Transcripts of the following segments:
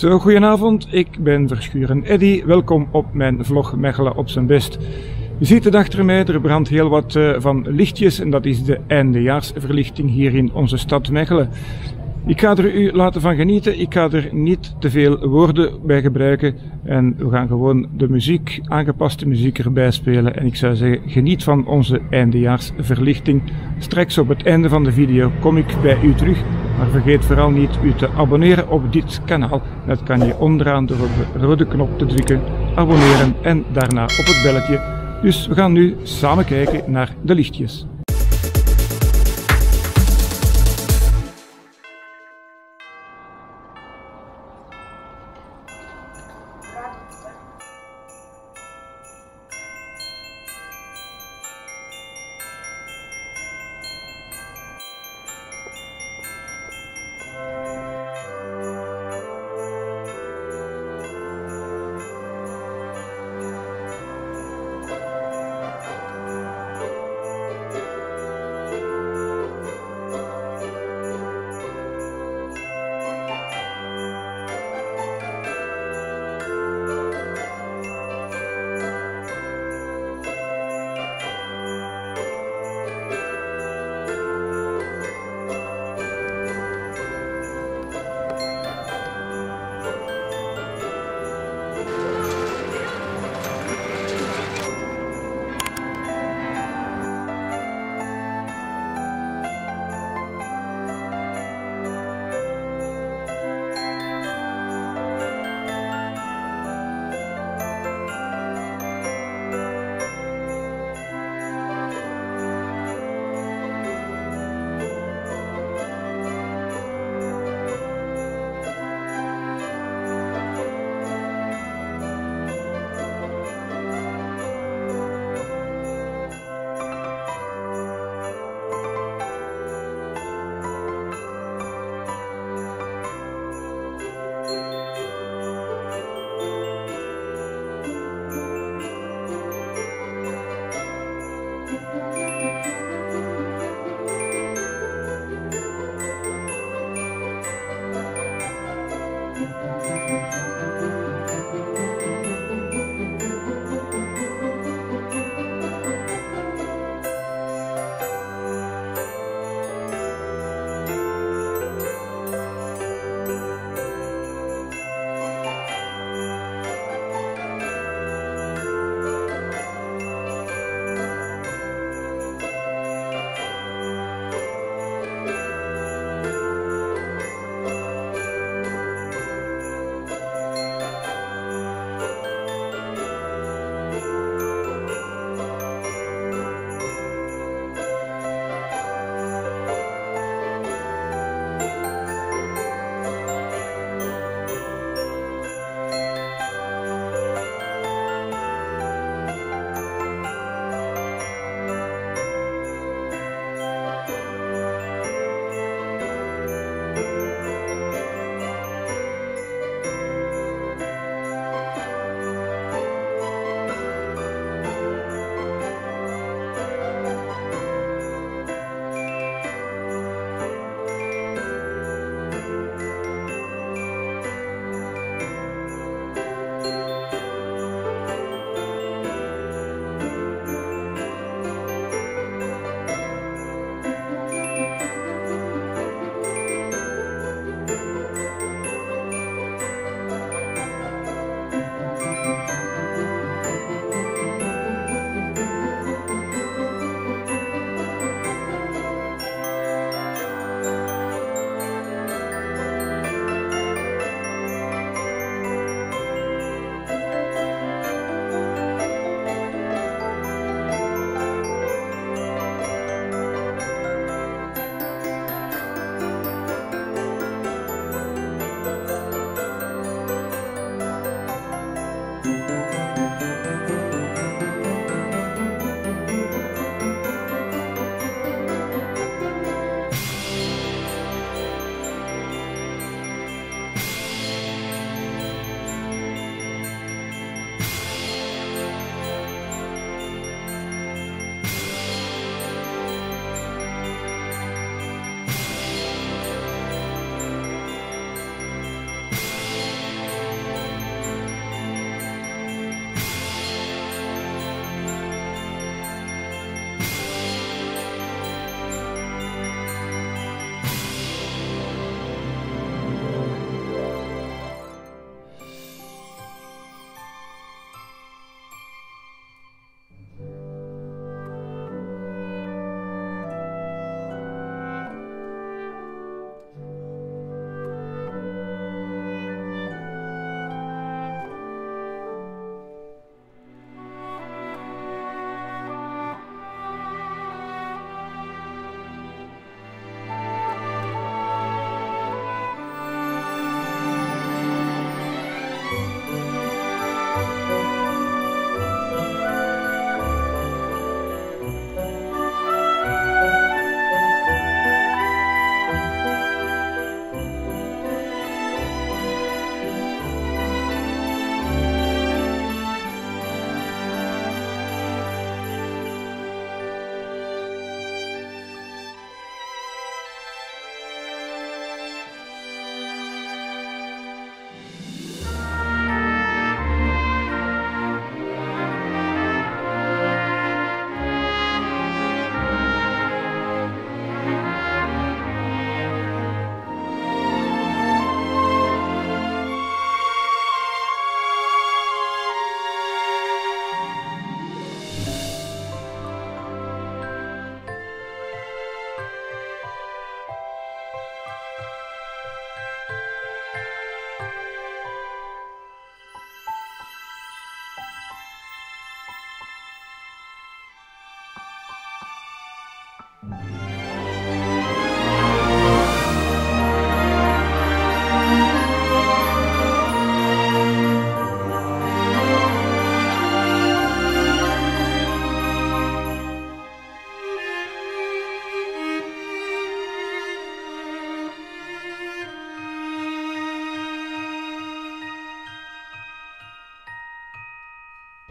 Zo, goedenavond. Ik ben Verschuren Eddy. Welkom op mijn vlog Mechelen op zijn best. Je ziet het achter mij, er brandt heel wat uh, van lichtjes en dat is de eindejaarsverlichting hier in onze stad Mechelen. Ik ga er u laten van genieten. Ik ga er niet te veel woorden bij gebruiken. En we gaan gewoon de muziek, aangepaste muziek erbij spelen. En ik zou zeggen, geniet van onze eindejaarsverlichting. Straks op het einde van de video kom ik bij u terug. Maar vergeet vooral niet u te abonneren op dit kanaal. Dat kan je onderaan door op de rode knop te drukken, abonneren en daarna op het belletje. Dus we gaan nu samen kijken naar de lichtjes. Música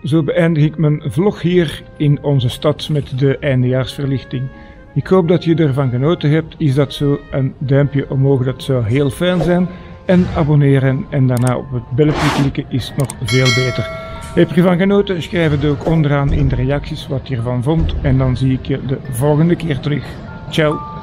Zo beëindig ik mijn vlog hier in onze stad met de eindejaarsverlichting. Ik hoop dat je ervan genoten hebt. Is dat zo? Een duimpje omhoog, dat zou heel fijn zijn. En abonneren en daarna op het belletje klikken is nog veel beter. Heb je ervan genoten? Schrijf het ook onderaan in de reacties wat je ervan vond. En dan zie ik je de volgende keer terug. Ciao!